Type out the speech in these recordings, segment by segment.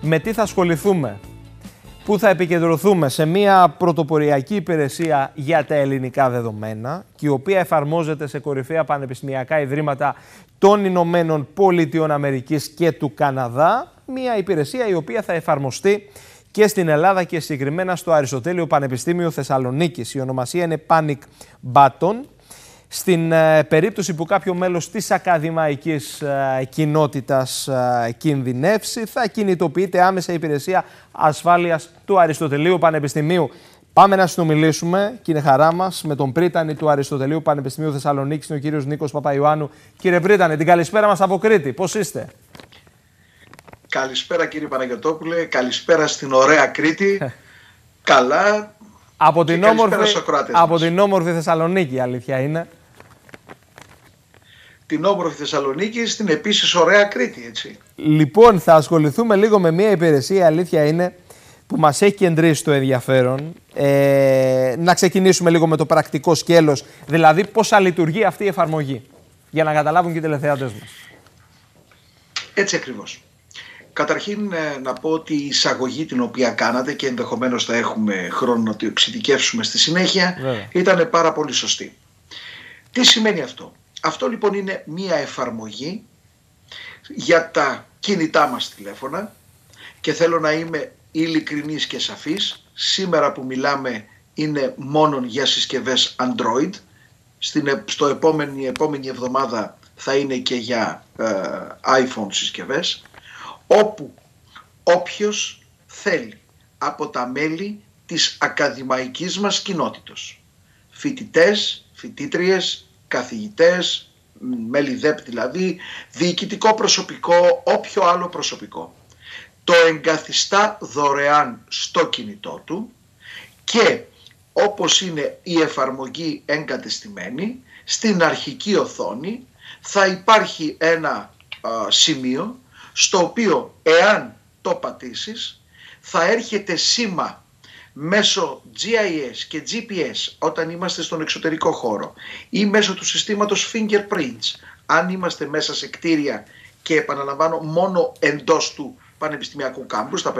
με τι θα ασχοληθούμε, που θα επικεντρωθούμε σε μια πρωτοποριακή υπηρεσία για τα ελληνικά δεδομένα και η οποία εφαρμόζεται σε κορυφαία πανεπιστημιακά ιδρύματα των Ηνωμένων Πολιτειών Αμερικής και του Καναδά, μια υπηρεσία η οποία θα εφαρμοστεί και στην Ελλάδα και συγκεκριμένα στο Αριστοτέλειο Πανεπιστήμιο Θεσσαλονίκης. Η ονομασία είναι Panic Button στην ε, περίπτωση που κάποιο μέλος της ακαδημαϊκής ε, κοινότητας ε, κινδυνεύσει, θα κινητοποιείται άμεσα η υπηρεσία ασφάλειας του Αριστοτελείου Πανεπιστημίου. Πάμε να συνομιλήσουμε και είναι χαρά μας με τον πρίτανη του Αριστοτελείου Πανεπιστημίου Θεσσαλονίκη, τον κύριος Νίκος Παπαϊωάννου. Κύριε Πρίτανη, την καλησπέρα μας από Κρήτη. Πώς είστε, Καλησπέρα κύριε Παναγιωτόπουλε, καλησπέρα στην ωραία Κρήτη. Καλά. Από την, όμορφη, από την όμορφη Θεσσαλονίκη, αλήθεια είναι την όμορφη Θεσσαλονίκη στην επίσης ωραία Κρήτη, έτσι. Λοιπόν, θα ασχοληθούμε λίγο με μια υπηρεσία, αλήθεια είναι, που μας έχει κεντρήσει το ενδιαφέρον. Ε, να ξεκινήσουμε λίγο με το πρακτικό σκέλος, δηλαδή πώς θα λειτουργεί αυτή η εφαρμογή, για να καταλάβουν και οι τηλεθεατές μας. Έτσι ακριβώς. Καταρχήν ε, να πω ότι η εισαγωγή την οποία κάνατε και ενδεχομένως θα έχουμε χρόνο να το εξειδικεύσουμε στη συνέχεια ήταν πάρα πολύ σωστή. Τι σημαίνει αυτό; Αυτό λοιπόν είναι μία εφαρμογή για τα κινητά μας τηλέφωνα και θέλω να είμαι ειλικρινής και σαφής. Σήμερα που μιλάμε είναι μόνο για συσκευές Android. Στην, στο επόμενη, επόμενη εβδομάδα θα είναι και για ε, iPhone συσκευές όπου όποιος θέλει από τα μέλη της ακαδημαϊκής μας κοινότητος φοιτητές, φοιτήτριες, καθηγητές, μέλη ΔΕΠ δηλαδή, διοικητικό προσωπικό, όποιο άλλο προσωπικό. Το εγκαθιστά δωρεάν στο κινητό του και όπως είναι η εφαρμογή εγκατεστημένη, στην αρχική οθόνη θα υπάρχει ένα σημείο στο οποίο εάν το πατήσεις θα έρχεται σήμα μέσω GIS και GPS όταν είμαστε στον εξωτερικό χώρο ή μέσω του συστήματος fingerprints αν είμαστε μέσα σε κτίρια και επαναλαμβάνω μόνο εντός του πανεπιστημιακού κάμπους, στα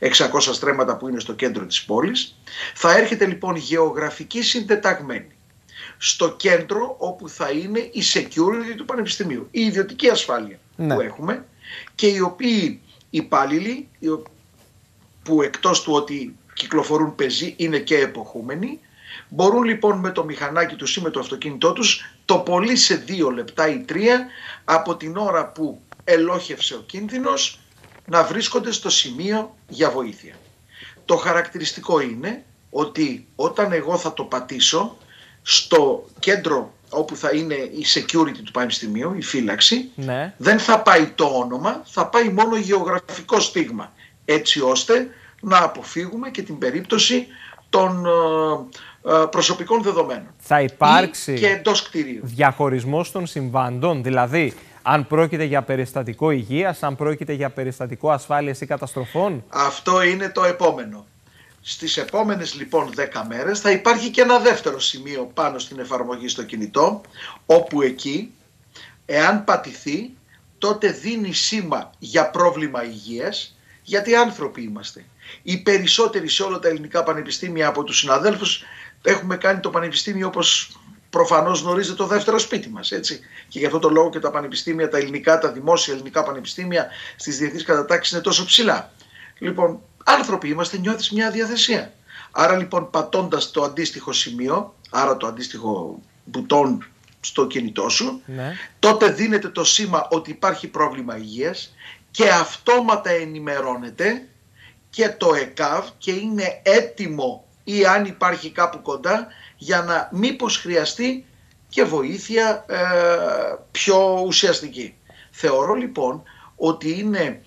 500-600 στρέμματα που είναι στο κέντρο της πόλης θα έρχεται λοιπόν γεωγραφική συντεταγμένη στο κέντρο όπου θα είναι η security του πανεπιστημίου, η ιδιωτική ασφάλεια ναι. που έχουμε και οι οποίοι υπάλληλοι που εκτός του ότι κυκλοφορούν πεζοί, είναι και εποχούμενοι. Μπορούν λοιπόν με το μηχανάκι τους ή με το αυτοκίνητό τους το πολύ σε δύο λεπτά ή τρία από την ώρα που ελόχευσε ο κίνδυνος να βρίσκονται στο σημείο για βοήθεια. Το χαρακτηριστικό είναι ότι όταν εγώ θα το πατήσω στο κέντρο όπου θα είναι η security του πανεπιστημίου, η φύλαξη, ναι. δεν θα πάει το όνομα, θα πάει μόνο γεωγραφικό στίγμα. Έτσι ώστε να αποφύγουμε και την περίπτωση των ε, ε, προσωπικών δεδομένων. Θα υπάρξει και εντός κτηρίου. διαχωρισμός των συμβάντων, δηλαδή αν πρόκειται για περιστατικό υγείας, αν πρόκειται για περιστατικό ασφάλειας ή καταστροφών; Αυτό είναι το επόμενο. Στις επόμενες λοιπόν 10 μέρες θα υπάρχει και ένα δεύτερο σημείο πάνω στην εφαρμογή στο κινητό, όπου εκεί, εάν πατηθεί, τότε δίνει σήμα για πρόβλημα υγείας, γιατί άνθρωποι είμαστε. Οι περισσότεροι σε όλα τα ελληνικά πανεπιστήμια από τους συναδέλφους έχουμε κάνει το πανεπιστήμιο όπως προφανώς γνωρίζετε το δεύτερο σπίτι μας. Έτσι. Και γι' αυτό το λόγο και τα πανεπιστήμια, τα ελληνικά, τα δημόσια ελληνικά πανεπιστήμια στις διεθνείς κατατάξεις είναι τόσο ψηλά. Λοιπόν, άνθρωποι είμαστε, νιώθεις μια διαθεσία. Άρα λοιπόν πατώντας το αντίστοιχο σημείο, άρα το αντίστοιχο μπουτόν στο κινητό σου, ναι. τότε δίνεται το σήμα ότι υπάρχει πρόβλημα υγείας και αυτόματα ενημερώνεται και το ΕΚΑΒ και είναι έτοιμο ή αν υπάρχει κάπου κοντά για να μήπως χρειαστεί και βοήθεια ε, πιο ουσιαστική. Θεωρώ λοιπόν ότι είναι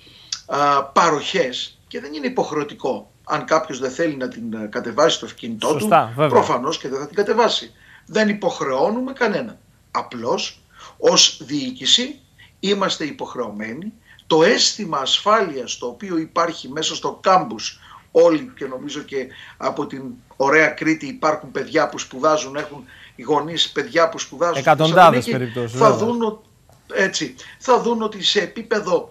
α, παροχές και δεν είναι υποχρεωτικό αν κάποιος δεν θέλει να την ε, κατεβάσει στο αυτοκίνητό του, βέβαια. προφανώς και δεν θα την κατεβάσει. Δεν υποχρεώνουμε κανέναν. Απλώς ως διοίκηση είμαστε υποχρεωμένοι το αίσθημα ασφάλειας το οποίο υπάρχει μέσα στο κάμπους όλοι και νομίζω και από την ωραία Κρήτη υπάρχουν παιδιά που σπουδάζουν, έχουν οι γονείς παιδιά που σπουδάζουν. Εκατοντάδες περιπτώσεις. Θα δουν, έτσι, θα δουν ότι σε επίπεδο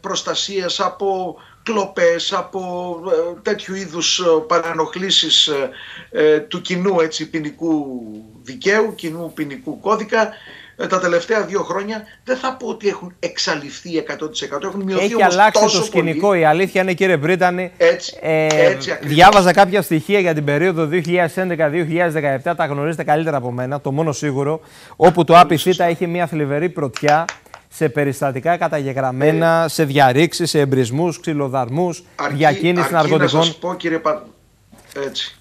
προστασίας από κλοπές, από ε, τέτοιου είδους ε, παρανοχλήσεις ε, του κοινού έτσι, ποινικού δικαίου, κοινού ποινικού κώδικα τα τελευταία δύο χρόνια δεν θα πω ότι έχουν εξαλειφθεί 100%. Έχουν μειωθεί Έχει αλλάξει τόσο το σκηνικό. Πολύ. Η αλήθεια είναι, κύριε Μπρίτανη. Έτσι, ε, έτσι διάβαζα κάποια στοιχεία για την περίοδο 2011-2017. Τα γνωρίζετε καλύτερα από μένα, το μόνο σίγουρο. Όπου το ΑΠΙΣΙΤΑ είχε μια θλιβερή πρωτιά σε περιστατικά καταγεγραμμένα, ε, σε διαρρήξεις, σε εμπρισμούς, ξυλοδαρμούς, διακίνηση αρκεί ναρκωτικών. Να σας πω, κύριε Πα... Έτσι.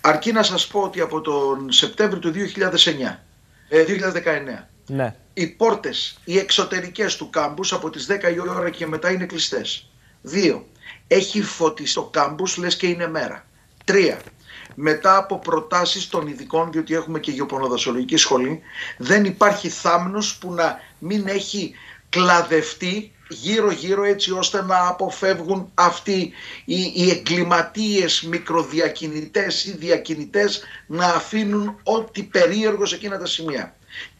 Αρκεί να σας πω ότι από τον Σεπτέμβριο του 2009, ε, 2019, ναι. οι πόρτες, οι εξωτερικές του κάμπους από τις 10 η ώρα και μετά είναι κλειστές. Δύο, έχει φωτιστεί το κάμπους λες και είναι μέρα. Τρία, μετά από προτάσεις των ειδικών, διότι έχουμε και γεωπονοδασολογική σχολή, δεν υπάρχει θάμνος που να μην έχει κλαδευτεί γύρω-γύρω έτσι ώστε να αποφεύγουν αυτοί οι, οι εγκληματίες μικροδιακινητές ή διακινητές να αφήνουν ό,τι περίεργος σε εκείνα τα σημεία.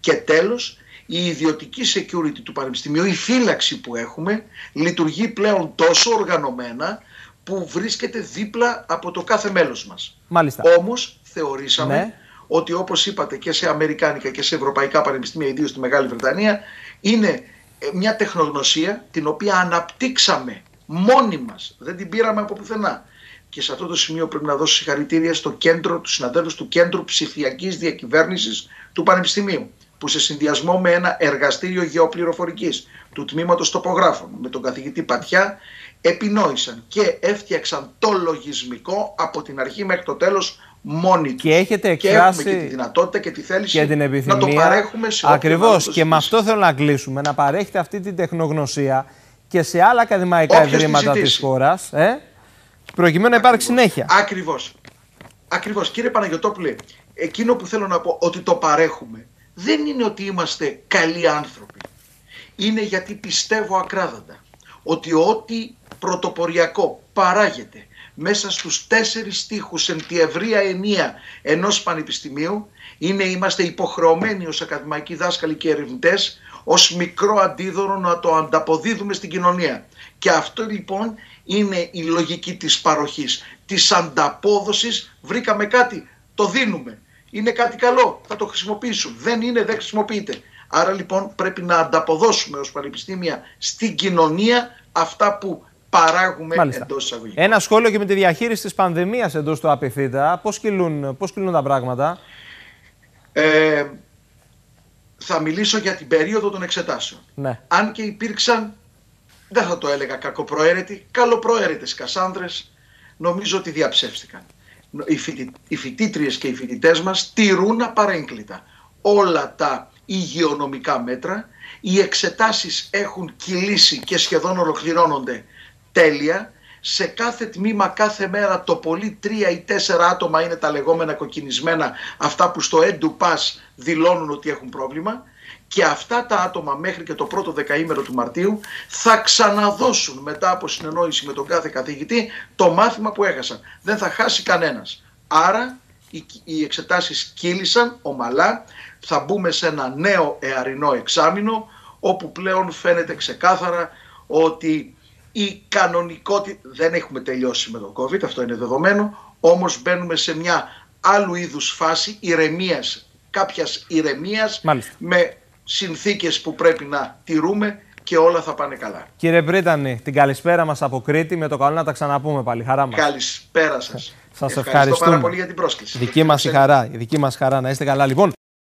Και τέλος, η ιδιωτική security του Πανεπιστημίου, η φύλαξη που έχουμε, λειτουργεί πλέον τόσο οργανωμένα που βρίσκεται δίπλα από το κάθε μέλος μας. Μάλιστα. Όμως θεωρήσαμε ναι. ότι όπως είπατε και σε αμερικάνικα και σε ευρωπαϊκά πανεπιστήμια, ιδίως στη Μεγάλη Βρετανία, είναι ε, μια τεχνογνωσία την οποία αναπτύξαμε μόνοι μας, δεν την πήραμε από πουθενά. Και σε αυτό το σημείο πρέπει να δώσω συγχαρητήρια στο κέντρο, τους συναδέλφους του Κέντρου Ψηφιακής Διακυβέρνησης του Πανεπιστημίου που σε συνδυασμό με ένα εργαστήριο γεωπληροφορικής του τμήματος τοπογράφων με τον καθηγητή Πατιά επινόησαν και έφτιαξαν το λογισμικό από την αρχή μέχρι το τέλος μόνοι τους. Και έχετε εκφράσει και έχουμε και τη δυνατότητα και τη θέληση και την επιθυμία, να το παρέχουμε σε Ακριβώς και με αυτό θέλω να κλείσουμε, να παρέχετε αυτή την τεχνογνωσία και σε άλλα ακαδημαϊκά Όποιος ιδρύματα της χώρας, ε, προκειμένου να υπάρξει συνέχεια. Ακριβώς. Ακριβώς. Κύριε Παναγιωτόπουλε, εκείνο που θέλω να πω ότι το παρέχουμε δεν είναι ότι είμαστε καλοί άνθρωποι. Είναι γιατί πιστεύω ακράδαντα ότι ό,τι πρωτοποριακό παράγεται μέσα στους τέσσερις στίχους εν τη ευρεία ενία ενός πανεπιστημίου είναι είμαστε υποχρεωμένοι ως ακαδημαϊκοί δάσκαλοι και ερευνητές ως μικρό αντίδωρο να το ανταποδίδουμε στην κοινωνία. Και αυτό λοιπόν είναι η λογική της παροχής, της ανταπόδοσης. Βρήκαμε κάτι, το δίνουμε. Είναι κάτι καλό, θα το χρησιμοποιήσουμε. Δεν είναι, δεν χρησιμοποιείται. Άρα λοιπόν πρέπει να ανταποδώσουμε ως πανεπιστήμια στην κοινωνία αυτά που παράγουμε εντός εισαγωγικών. Ένα σχόλιο και με τη διαχείριση της πανδημίας εντός του ΑΠΕΘΙΤΑ. Πώς κυλούν, πώς κυλούν τα πράγματα; Ε, θα μιλήσω για την περίοδο των εξετάσεων. Ναι. Αν και υπήρξαν, δεν θα το έλεγα κακοπροαίρετοι, καλοπροαίρετες κασάνδρες, νομίζω ότι διαψεύστηκαν. Οι, φοιτήτριες και οι φοιτητές μας τηρούν απαρέγκλητα όλα τα υγειονομικά μέτρα. Οι εξετάσεις έχουν κυλήσει και σχεδόν ολοκληρώνονται τέλεια. Σε κάθε τμήμα, κάθε μέρα το πολύ τρία ή τέσσερα άτομα είναι τα λεγόμενα κοκκινισμένα, αυτά που στο EduPass δηλώνουν ότι έχουν πρόβλημα. Και αυτά τα άτομα μέχρι και το πρώτο δεκαήμερο του Μαρτίου θα ξαναδώσουν μετά από συνεννόηση με τον κάθε καθηγητή το μάθημα που έχασαν. Δεν θα χάσει κανένας. Άρα οι εξετάσεις κύλησαν ομαλά, θα μπούμε σε ένα νέο εαρινό εξάμεινο όπου πλέον φαίνεται ξεκάθαρα ότι η κανονικότητα δεν έχουμε τελειώσει με τον COVID, αυτό είναι δεδομένο, όμως μπαίνουμε σε μια άλλου είδους φάση ηρεμίας, κάποιας ηρεμίας με συνθήκες που πρέπει να τηρούμε και όλα θα πάνε καλά. Κύριε Μπρίτανη, την καλησπέρα μας από Κρήτη, με το καλό να τα ξαναπούμε πάλι. Χαρά μας. Καλησπέρα σας. Σας ευχαριστώ πάρα πολύ για την πρόσκληση. Δική μας η χαρά, η δική μας χαρά. Να είστε καλά. Λοιπόν,